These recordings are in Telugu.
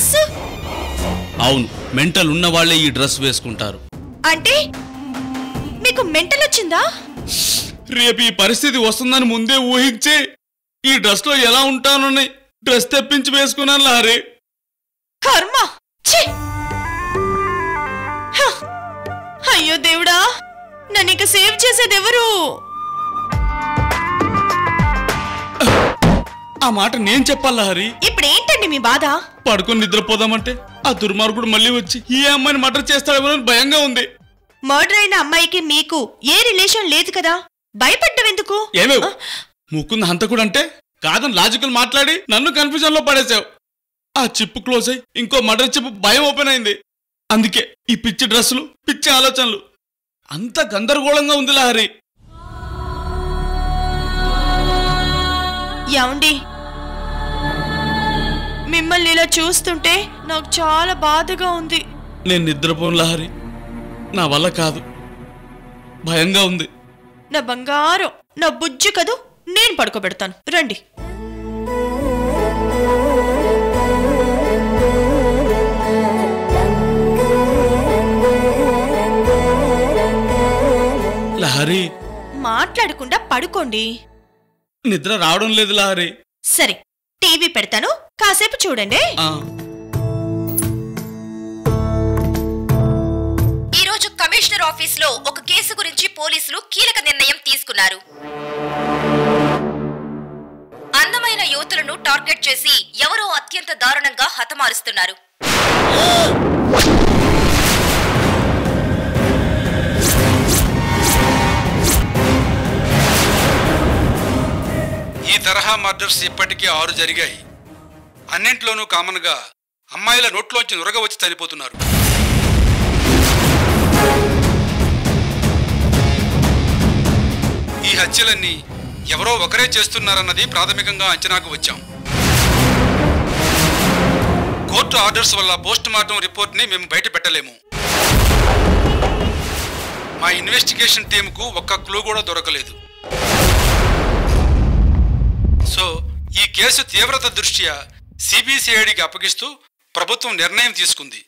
డ్రెస్? అవును మెంటల్ ఉన్న వాళ్ళే ఈ డ్రెస్ వేసుకుంటారు. అంటే? మీకు మెంటల్ వచ్చిందా? రేపు ఈ పరిస్థితి వస్తుందని ముందే ఊహించి ఈ డ్రెస్లో ఎలా ఉంటానని డ్రెస్ తెప్పించి వేసుకున్నాను లారీ. కర్మ! అయ్యో దేవుడా! నన్ను ఇక సేవ్ చేసేది ఆ మాట నేను చెప్పాలా హరి? ఇప్పుడు ఏంటండి మీ బాధ? పడుకొని నిద్రపోదామంటే ఆ దుర్మార్గుడు మళ్ళీ వచ్చి ఈ అమ్మాయిని మర్డర్ చేస్తాడేమో భయంగా ఉంది. మర్డర్ అయిన అమ్మాయికి మీకు ఏ రిలేషన్ లేదు కదా? భయపడ్డవెందుకు ఏమేవ్? ముకుంద్ హంతకుడు అంటే కాదని లాజికల్ మాట్లాడి నన్ను కన్ఫ్యూజన్లో పడేశావు. ఆ చిప్పు క్లోజ్ అయి ఇంకో మర్డర్ చిప్పు భయం ఓపెన్ అయింది. అందుకే ఈ పిచ్చి డ్రెస్సులు పిచ్చి ఆలోచనలు. అంత గందరగోళంగా ఉంది లహరి యాండి మిమ్మల్ని ఇలా చూస్తుంటే నాకు చాలా బాధగా ఉంది. నేను నిద్రపోను లహరి. నా వల్ల కాదు. భయంగా ఉంది. నా బంగారం నా బుజ్జు కదూ నేను పడుకోబెడతాను. రండి. లహరి. మాట్లాడకుండా పడుకోండి. నిద్ర రావడం లేదు లహరి. సరే. టీవీ పెడతాను. కాసేపు చూడండి. ఆ, ఈ రోజు కమిషనర్ ఆఫీస్లో ఒక కేసు గురించి పోలీసులు కీలక నిర్ణయం తీసుకున్నారు. అందమైన యువతులను టార్గెట్ చేసి ఎవరో అత్యంత దారుణంగా హతమారుస్తున్నారు. తరహా మర్డర్స్ ఇప్పటికీ ఆరు జరిగాయి. అన్నింటిలోనూ కామన్గా అమ్మాయిల నోట్లోంచి నురగ వచ్చి చనిపోతున్నారు. ఈ హత్యలన్నీ ఎవరో ఒకరే చేస్తున్నారన్నది ప్రాథమికంగా అంచనాకు వచ్చాం. కోర్టు ఆర్డర్స్ వల్ల పోస్ట్ మార్టం రిపోర్ట్ని మేము బయట పెట్టలేము. మా ఇన్వెస్టిగేషన్ టీంకు ఒక్క క్లూ కూడా దొరకలేదు. సో ఈ కేసు తీవ్రత దృష్ట్యా సిబిసిఐడికి అప్పగిస్తూ ప్రభుత్వం నిర్ణయం తీసుకుంది.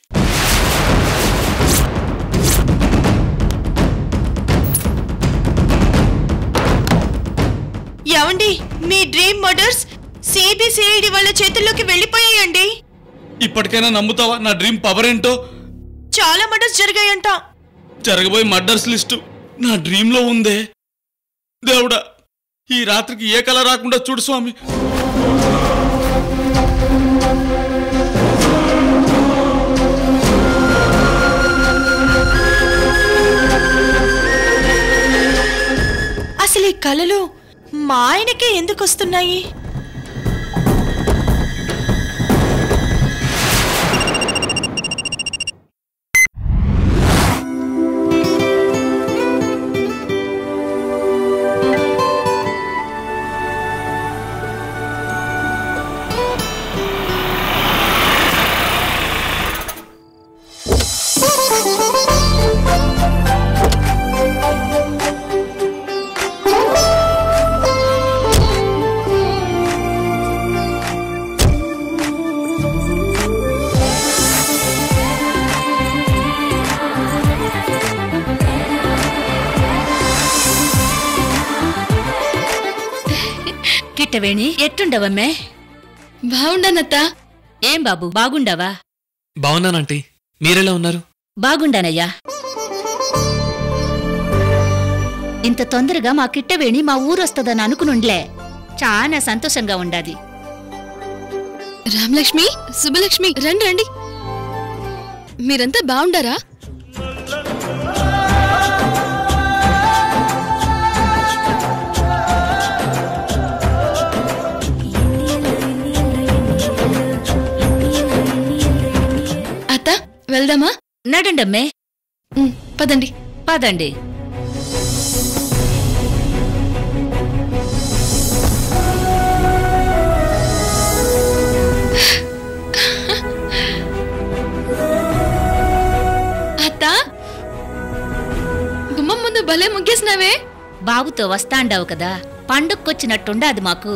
ఏమండి మీ డ్రీమ్ మర్డర్స్ సిబిసిఐడి వాళ్ళ చేతుల్లోకి వెళ్ళిపోయాయండి. ఇప్పటికైనా నమ్ముతావా? నా డ్రీమ్ పవర్ ఏంటో? చాలా మర్డర్స్ జరిగాయంట. జరగబోయే మర్డర్స్ లిస్టు నా డ్రీమ్లో ఉందే. దేవుడా ఈ రాత్రికి ఏ కళ రాకుండా చూడు స్వామి. అసలు ఈ కళలు మా ఆయనకే ఎందుకు వస్తున్నాయి? కిట్టవేణి ఎట్టుండవమ్మే? బాగుండనత్త ఏం బాబు బాగుండవా? బాగున్నానంటీ మీరెలా ఉన్నారు? బాగుండానయ్యా. ఇంత తొందరగా మా కిట్టవేణి మా ఊరొస్తదని అనుకునుండ్లే. చాలా సంతోషంగా ఉండాది. రామలక్ష్మి శుభలక్ష్మి రండి రండి. మీరంతా బాగుండారా వెళ్దామా? నడండమ్మే అమ్మే. పదండి. పదండి. అత్త? గుమ్మం ముందు భలే ముగ్గేసినావే. బాబుతో వస్తాండావు కదా. పండుక్కొచ్చినట్టుండాది మాకు.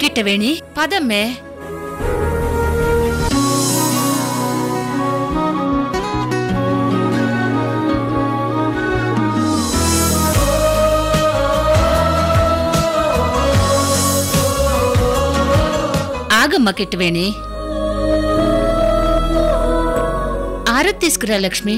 కిట్టవేణి పదమ్మే ఆగమ్మ కిట్టవేణి ఆరత్ తీసుకురా లక్ష్మి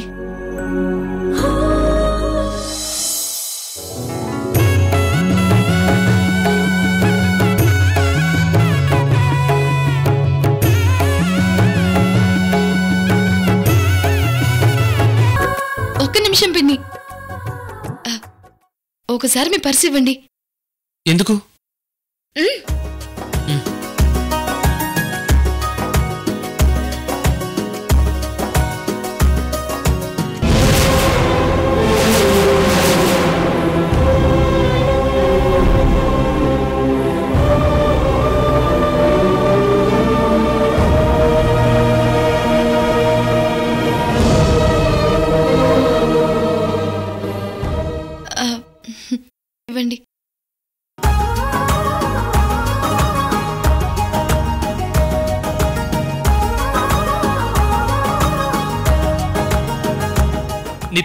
నిమిషం పిన్ని. ఒకసారి మీ పర్స్ ఇవ్వండి. ఎందుకు?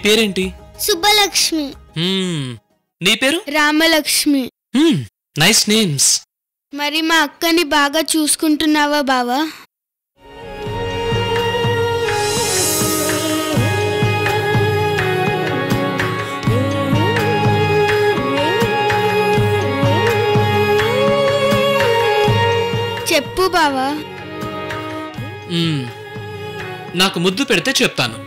పేరేంటి? సుబ్బలక్ష్మి. హ్మ్. నీ పేరు? రామలక్ష్మి. హ్మ్. Nice names. మరి మా అక్కని బాగా చూసుకుంటున్నావా బావా? చెప్పు బావా. నాకు ముద్దు పెడితే చెప్తాను.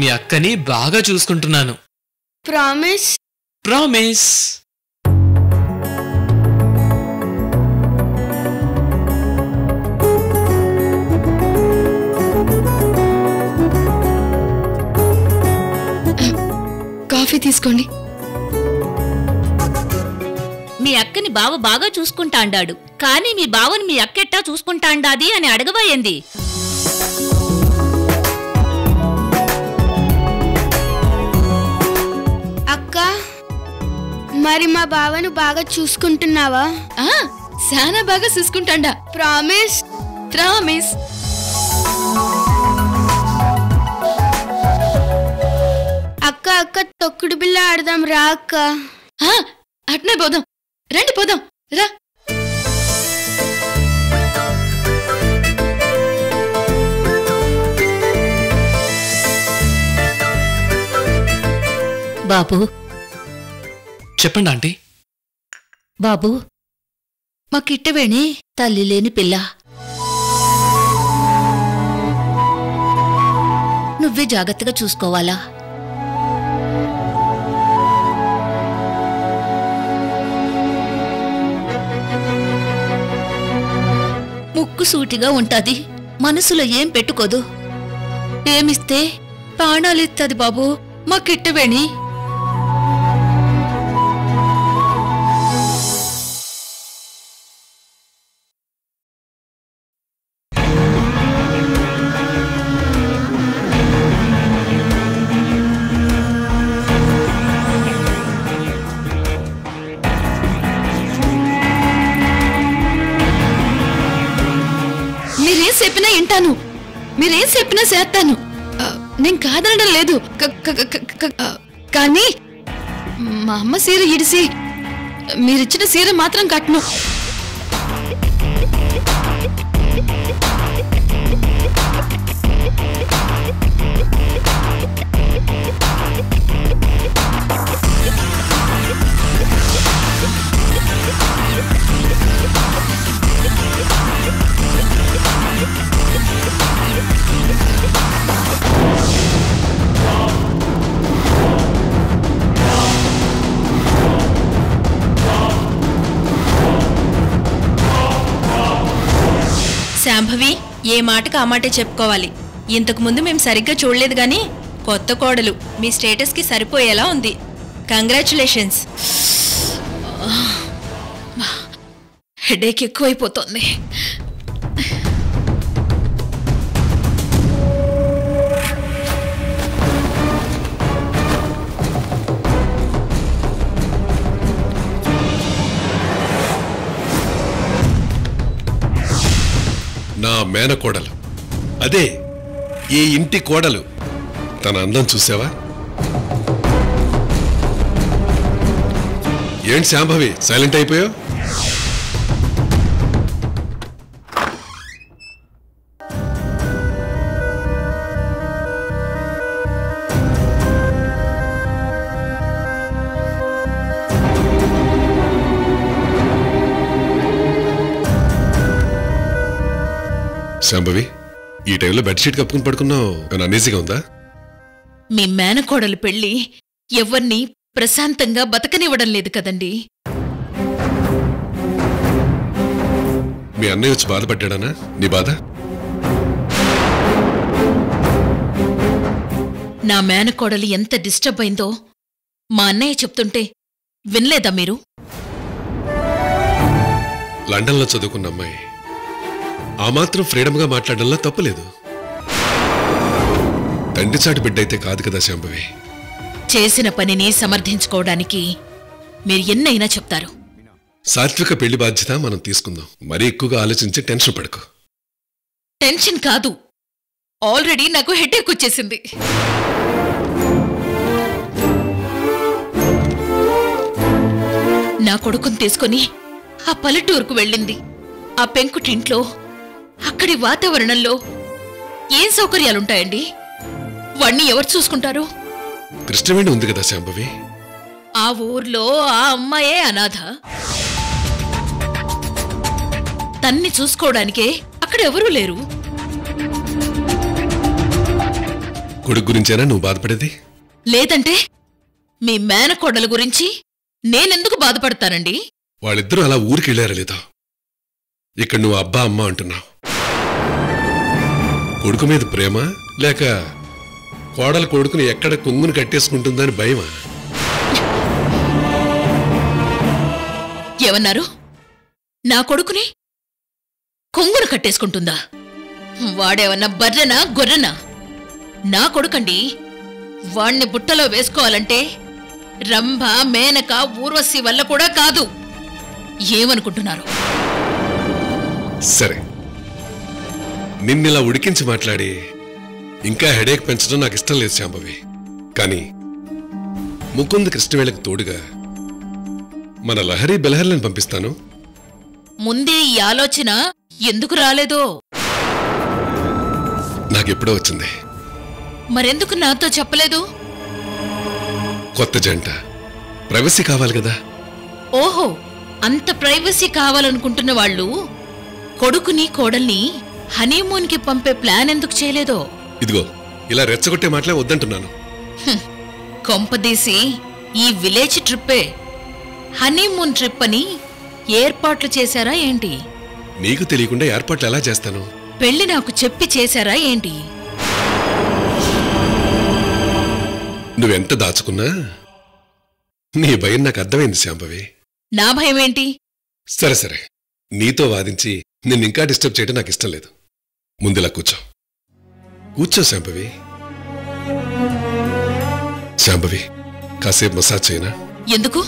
మీ అక్కని బాగా చూసుకుంటున్నాను. ప్రామిస్ ప్రామిస్ కాఫీ తీసుకోండి. మీ అక్కని బావ బాగా చూసుకుంటాండాడు. కానీ మీ బావని మీ అక్కెట్టా చూసుకుంటాండాది అని అడగబోయింది. మరి మా బావను బాగా చూసుకుంటున్నావా? ఆ చాలా బాగా చూసుకుంటాండా. ప్రామిస్ ప్రామిస్ అక్క అక్క తొక్కుడు బిల్ల ఆడదాం రా అక్క. ఆ, అట్నే పోదాం. రండి పోదాం. రా. బాబు చెప్పండి ఆంటీ. బాబు మా కిట్టవేణి తల్లి లేని పిల్ల. నువ్వే జాగ్రత్తగా చూసుకోవాలా? ముక్కు సూటిగా ఉంటాది మనసులో ఏం పెట్టుకోదు. ఏమిస్తే ఇస్తుంది బాబు మా కిట్టవేణి నేను కాదనడం లేదు. కానీ మా అమ్మ సీర ఇడిసి మీరిచ్చిన సీర మాత్రం కట్టను. ఏ మాటకు ఆ మాటే చెప్పుకోవాలి. ఇంతకుముందు మేము సరిగ్గా చూడలేదు కానీ కొత్త కోడలు మీ స్టేటస్కి సరిపోయేలా ఉంది. కంగ్రాచులేషన్స్. హెడేక్ ఎక్కువైపోతోంది. మేనకోడలు. అదే ఈ ఇంటి కోడలు. తన అందం చూసావా? ఏంటి శాంభవి సైలెంట్ అయిపోయావు? శాంభవి ఈ టైంలో బెడ్షీట్ కప్పుకుని పడుకున్నావు. అనీజీగా ఉందా? మీ మేనకోడలు పెళ్ళి ఎవ్వరినీ ప్రశాంతంగా బతకనివ్వడం లేదు కదండి. మీ అన్నయ్య వచ్చి బాధపడ్డాడనా నీ బాధ? నా మేనకోడలు ఎంత డిస్టర్బ్ అయిందో మా అన్నయ్య చెప్తుంటే వినలేదా మీరు? లండన్లో చదువుకున్న అమ్మాయి. ఆ మాత్రం ఫ్రీడమ్గా మాట్లాడడంలో తప్పులేదు. తండ్రి చాటు బిడ్డ అయితే కాదు కదా శాంభవి. చేసిన పనిని సమర్థించుకోవడానికి మీరు ఎన్నైనా చెప్తారు. సాత్విక పెళ్ళి బాధ్యత మనం తీసుకుందాం. మరీ ఎక్కువగా ఆలోచించి టెన్షన్ పడకు. టెన్షన్ కాదు. ఆల్రెడీ నాకు హెడేక్ వచ్చేసింది. నా కొడుకుని తీసుకొని ఆ పల్లెటూరుకు వెళ్ళింది. ఆ పెంకుటింట్లో అక్కడి వాతావరణంలో ఏం సౌకర్యాలుంటాయండి? వాణ్ణి ఎవరు చూసుకుంటారు? కృష్ణవేణి ఉంది కదా శాంభవి? ఆ ఊర్లో ఆ అమ్మాయే అనాథ. తన్ని చూసుకోవడానికే అక్కడ ఎవరూ లేరు. కొడుకు గురించేనా నువ్వు బాధపడేది? లేదంటే మీ మేనకోడల గురించి నేనెందుకు బాధపడతానండి? వాళ్ళిద్దరూ అలా ఊరికి వెళ్ళారా లేదా? ఇక్కడ నువ్వు అబ్బా అమ్మ అంటున్నావు. కొడుకు మీద ప్రేమ? లేక కోడలు కొడుకుని ఎక్కడ కొంగుని కట్టేసుకుంటుందని భయమా? ఏమన్నారు? నా కొడుకుని? కొంగును కట్టేసుకుంటుందా? వాడేమన్నా బర్రెనా గొర్రెనా? నా కొడుకండి వాణ్ణి బుట్టలో వేసుకోవాలంటే రంభ మేనక ఊర్వశి వల్ల కూడా కాదు. ఏమనుకుంటున్నారు? సరే. నిన్నిలా ఉడికించి మాట్లాడి ఇంకా హెడేక్ పెంచడం నాకు ఇష్టం లేదు శాంభవి. కానీ ముకుంద్ కృష్ణవేళకు తోడుగా మన లహరి బెలహర్లను పంపిస్తాను. ముందే ఈ ఆలోచన ఎందుకు రాలేదో? నాకెప్పుడో వచ్చింది. మరెందుకు నాతో చెప్పలేదు? కొత్త జంట. ప్రైవసీ కావాలి కదా? ఓహో అంత ప్రైవసీ కావాలనుకుంటున్న వాళ్ళు కొడుకుని కోడల్ని హనీమూన్కి పంపే ప్లాన్ ఎందుకు చేయలేదో? ఇదిగో ఇలా రెచ్చగొట్టే మాటలే వద్దంటున్నాను. కొంపదీసి ఈ విలేజ్ ట్రిప్పే. హనీమూన్ ట్రిప్ అని ఏర్పాట్లు చేశారా ఏంటి? నీకు తెలియకుండా ఏర్పాట్లు ఎలా చేస్తాను? పెళ్ళి నాకు చెప్పి చేశారా ఏంటి? నువ్వెంత దాచుకున్నా? నీ భయం నాకు అర్థమైంది శాంభవి నా భయం ఏంటి? సరే సరే. నీతో వాదించి నిన్నింకా డిస్టర్బ్ చేయడం నాకు ఇష్టం లేదు. ముందులా కూర్చో. కూర్చో శాంభవి. శాంభవి కాసేపు మసాజ్ చేయనా? ఎందుకు?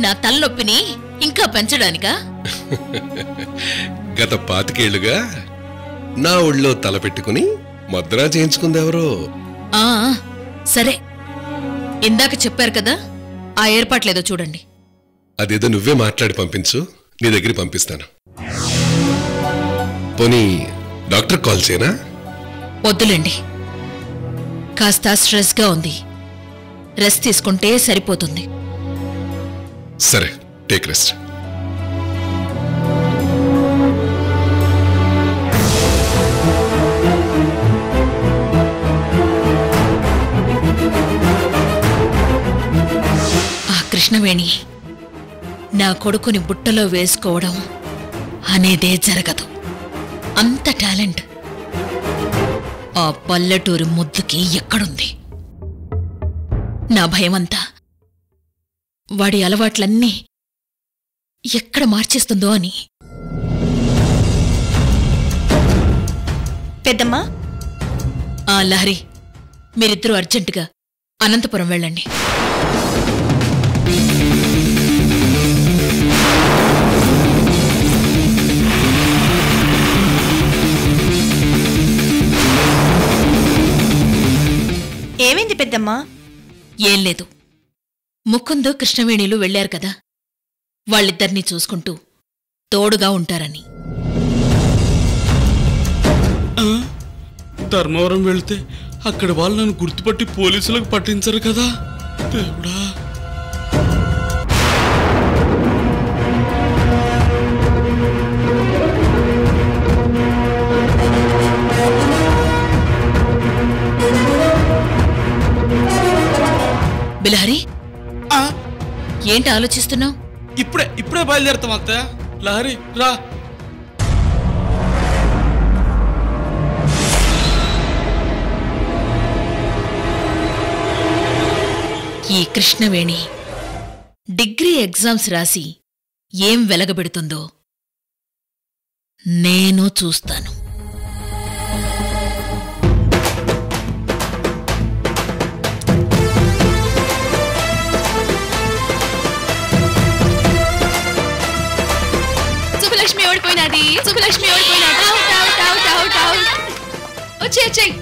నా తలనొప్పిని ఇంకా పెంచడానికా? గత పాతికేళ్ళుగా నా ఒళ్ళో తల పెట్టుకుని మద్రా చేయించుకుందెవరో? ఆ సరే. ఇందాక చెప్పారు కదా ఆ ఏర్పాట్లేదో చూడండి. అదేదో నువ్వే మాట్లాడి పంపించు నీ దగ్గర పంపిస్తాను. పోనీ డాక్టర్ కాల్ చేయనా? వద్దులేండి. కాస్త స్ట్రెస్గా ఉంది. రెస్ట్ తీసుకుంటే సరిపోతుంది. సరే టేక్ రెస్ట్. ఆ కృష్ణవేణి నా కొడుకుని బుట్టలో వేసుకోవడం అనేదే జరగదు. అంత టాలెంట్. ఆ పల్లెటూరు ముద్దుకి ఎక్కడుంది? నా భయమంతా. వాడి అలవాట్లన్నీ ఎక్కడ మార్చేస్తుందో అని. పెద్దమ్మా. ఆ లహరి మీరిద్దరూ అర్జెంటుగా అనంతపురం వెళ్ళండి. పెద్దమ్మా? ఏం లేదు. ముకుందు కృష్ణవేణిలు వెళ్ళారు కదా. వాళ్ళిద్దరినీ చూసుకుంటూ తోడుగా ఉంటారని. ఆ? ధర్మవరం వెళ్తే అక్కడ వాళ్ళు నన్ను గుర్తుపట్టి పోలీసులకు పట్టించరు కదా. దేవుడా. బిలహరి? ఏంటి ఆలోచిస్తున్నావు? ఇప్పుడే ఇప్పుడే బయలుదేరుతాం అత్తయ్య లహరి రా. ఈ కృష్ణవేణి డిగ్రీ ఎగ్జామ్స్ రాసి ఏం వెలగబెడుతుందో నేను చూస్తాను. ఓడిపోయినది Subbalakshmi ఓడిపోయినది out out out out out వచ్చే వచ్చేయ్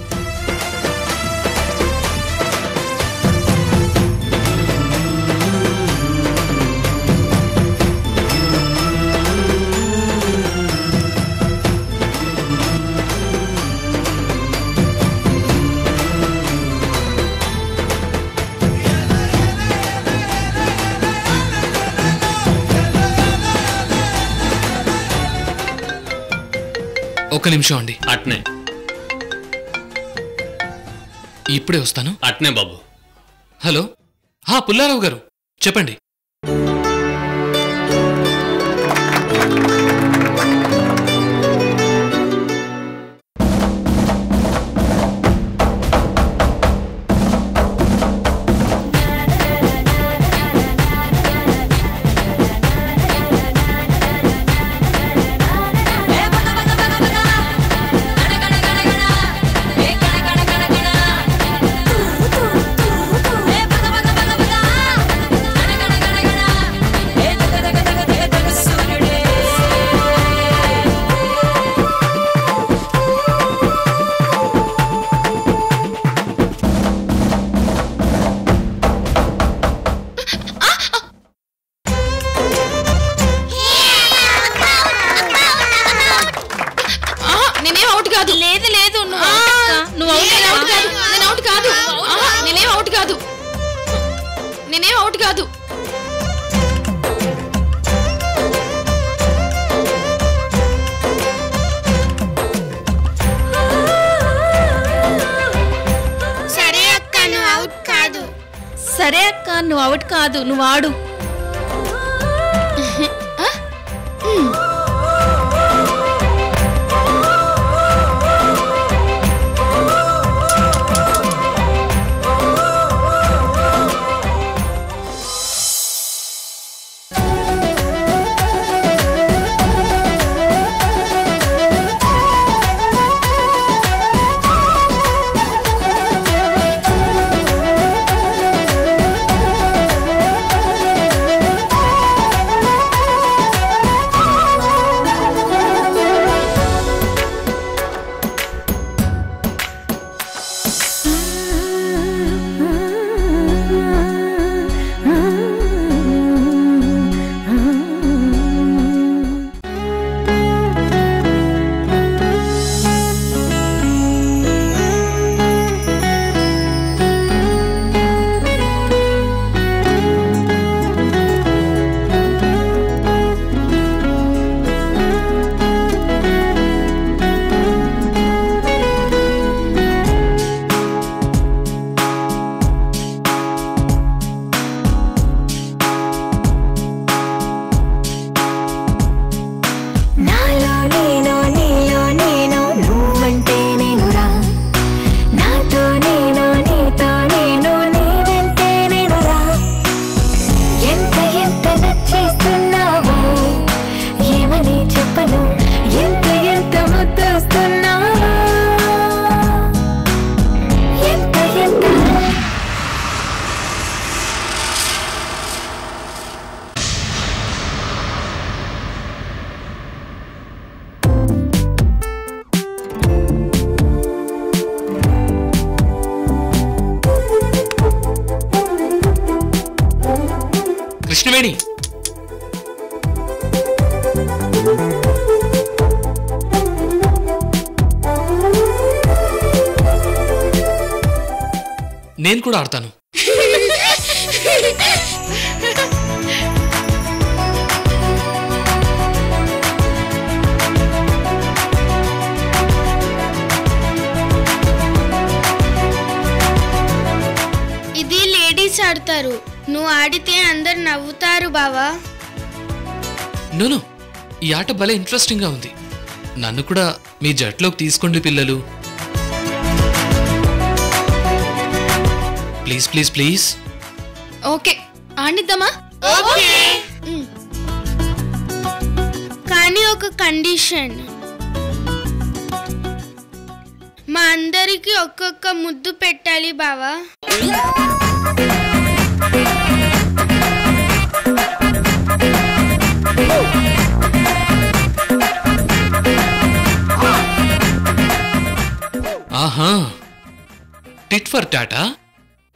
ఒక నిమిషం అండి. అట్నే. ఇప్పుడే వస్తాను. అట్నే బాబు. హలో? హా పుల్లారావు గారు. చెప్పండి. సరే అక్క నువ్వు అవుట్ కాదు నువ్వు ఆడు. ఆడతారు నువ్వు ఆడితే అందరు నవ్వుతారు బావా. నోను ఈ ఆట భలే ఇంట్రెస్టింగ్గా ఉంది. నన్ను కూడా మీ జట్లోకి తీసుకోండి పిల్లలు. ప్లీజ్ ప్లీజ్ ప్లీజ్ ఓకే ఆడిద్దామా? కానీ ఒక కండిషన్ మా అందరికి ఒక్కొక్క ముద్దు పెట్టాలి బావా. ఫర్ టాటా?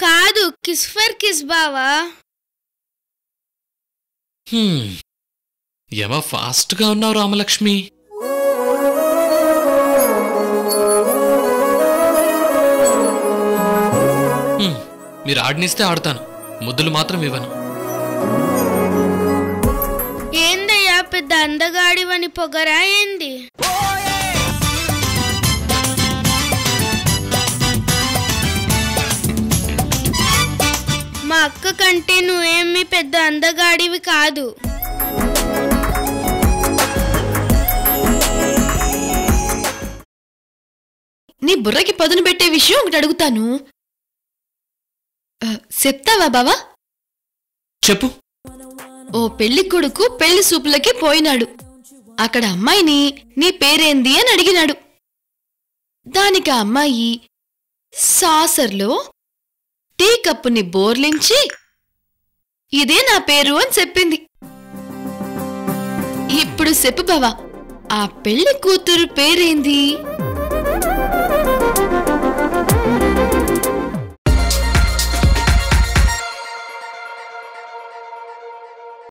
కాదు కిస్ ఫర్ కిస్ బావా. హ్మ్. ఏమో ఫాస్ట్గా ఉన్నావు రామలక్ష్మి. మీరు ఆడనిస్తే ఆడతాను. ముద్దులు మాత్రం ఇవ్వను. ఏందయ్యా పెద్ద అందగాడివని పొగరా ఏంది? మా అక్క కంటే నువ్వేమి పెద్ద అందగాడివి కాదు. నీ బుర్రకి పదును పెట్టే విషయం ఒకటి అడుగుతాను. చెప్తావా బావా? చెప్పు. ఓ పెళ్ళి కొడుకు పెళ్ళి సూపులకి పోయినాడు. అక్కడ అమ్మాయిని నీ పేరేంది అని అడిగినాడు. దానికి ఆ అమ్మాయి సాసర్లో టీ కప్పుని బోర్లించి ఇదే నా పేరు అని చెప్పింది. ఇప్పుడు చెప్పు బావా ఆ పెళ్ళి కూతురు పేరేంది?